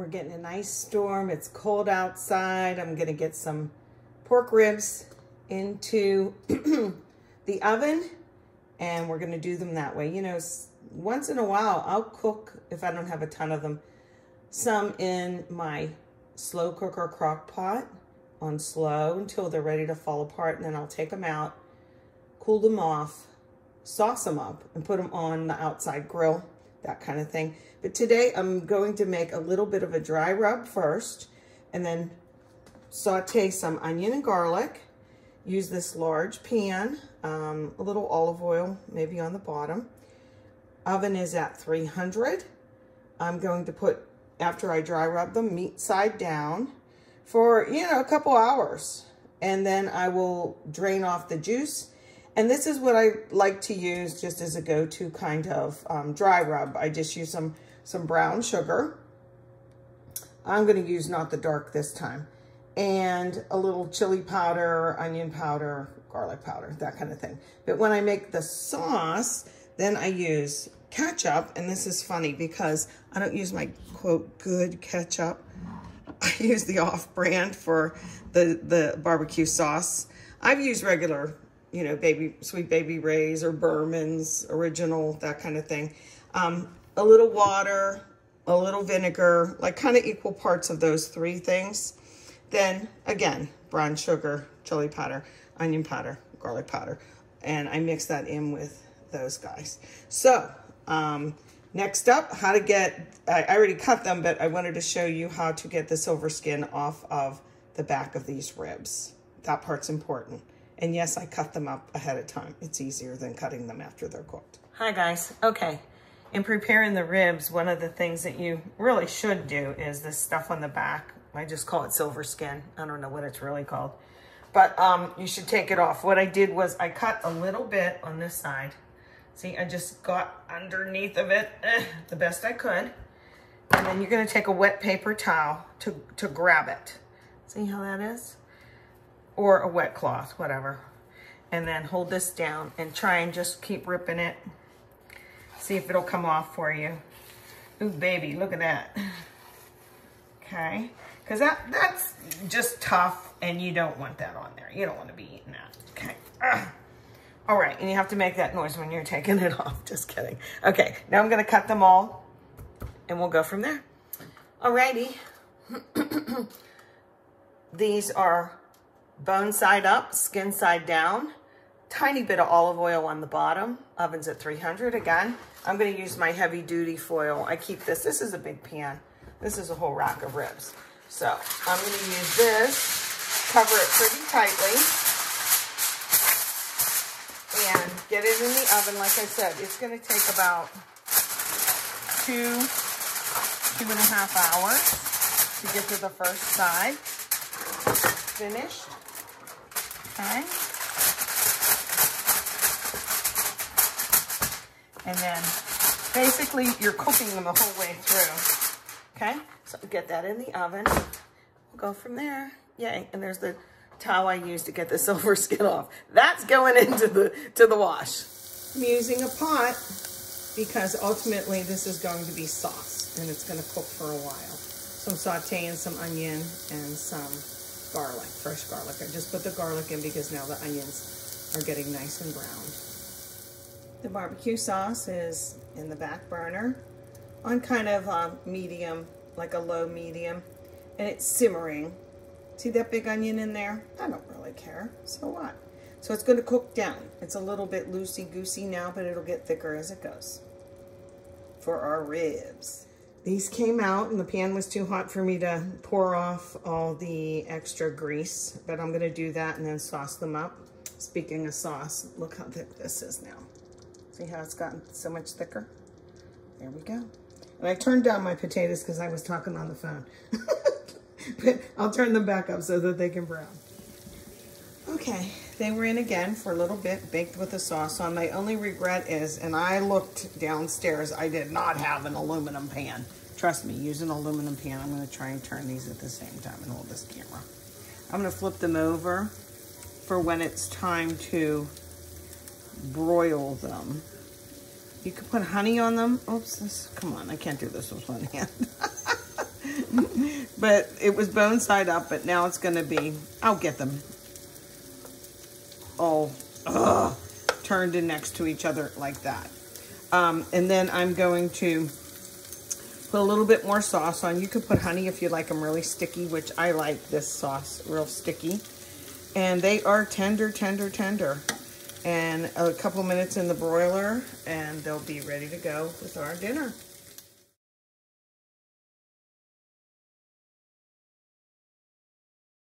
We're getting a nice storm. It's cold outside. I'm gonna get some pork ribs into the oven and we're gonna do them that way. You know, once in a while, I'll cook, if I don't have a ton of them, some in my slow cooker crock pot on slow until they're ready to fall apart. And then I'll take them out, cool them off, sauce them up, and put them on the outside grill, that kind of thing. But today I'm going to make a little bit of a dry rub first, and then saute some onion and garlic. Use this large pan, um, a little olive oil, maybe on the bottom. Oven is at 300. I'm going to put, after I dry rub them, meat side down for, you know, a couple hours. And then I will drain off the juice. And this is what I like to use just as a go-to kind of um, dry rub. I just use some, some brown sugar. I'm going to use not the dark this time. And a little chili powder, onion powder, garlic powder, that kind of thing. But when I make the sauce, then I use ketchup. And this is funny because I don't use my, quote, good ketchup. I use the off-brand for the, the barbecue sauce. I've used regular, you know, baby Sweet Baby Ray's or Berman's original, that kind of thing. Um, a little water, a little vinegar, like kind of equal parts of those three things. Then again, brown sugar, chili powder, onion powder, garlic powder. And I mix that in with those guys. So um, Next up, how to get, I already cut them, but I wanted to show you how to get the silver skin off of the back of these ribs. That part's important. And yes, I cut them up ahead of time. It's easier than cutting them after they're cooked. Hi guys, okay. In preparing the ribs, one of the things that you really should do is this stuff on the back. I just call it silver skin. I don't know what it's really called. But um, you should take it off. What I did was I cut a little bit on this side See, I just got underneath of it eh, the best I could. And then you're gonna take a wet paper towel to, to grab it. See how that is? Or a wet cloth, whatever. And then hold this down and try and just keep ripping it. See if it'll come off for you. Ooh, baby, look at that. Okay, because that, that's just tough and you don't want that on there. You don't want to be eating that. Okay. Ugh. All right, and you have to make that noise when you're taking it off. Just kidding. Okay, now I'm gonna cut them all and we'll go from there. Alrighty. These are bone side up, skin side down. Tiny bit of olive oil on the bottom. Oven's at 300 again. I'm gonna use my heavy duty foil. I keep this, this is a big pan. This is a whole rack of ribs. So I'm gonna use this, cover it pretty tightly and get it in the oven. Like I said, it's going to take about two, two and a half hours to get to the first side finished. Okay. And then basically you're cooking them the whole way through. Okay, so get that in the oven. We'll go from there. Yay, and there's the towel I use to get the silver skin off. That's going into the, to the wash. I'm using a pot because ultimately this is going to be sauce and it's going to cook for a while. So I'm sauteing some onion and some garlic, fresh garlic. I just put the garlic in because now the onions are getting nice and brown. The barbecue sauce is in the back burner on kind of medium, like a low medium, and it's simmering See that big onion in there? I don't really care. So what? So it's going to cook down. It's a little bit loosey-goosey now, but it'll get thicker as it goes for our ribs. These came out and the pan was too hot for me to pour off all the extra grease, but I'm going to do that and then sauce them up. Speaking of sauce, look how thick this is now. See how it's gotten so much thicker? There we go. And I turned down my potatoes because I was talking on the phone. but I'll turn them back up so that they can brown. Okay, they were in again for a little bit, baked with the sauce on. My only regret is, and I looked downstairs, I did not have an aluminum pan. Trust me, use an aluminum pan. I'm gonna try and turn these at the same time and hold this camera. I'm gonna flip them over for when it's time to broil them. You could put honey on them. Oops, this, come on, I can't do this with one hand. but it was bone side up, but now it's going to be, I'll get them all ugh, turned in next to each other like that. Um, and then I'm going to put a little bit more sauce on. You could put honey if you like them really sticky, which I like this sauce real sticky. And they are tender, tender, tender. And a couple minutes in the broiler and they'll be ready to go with our dinner.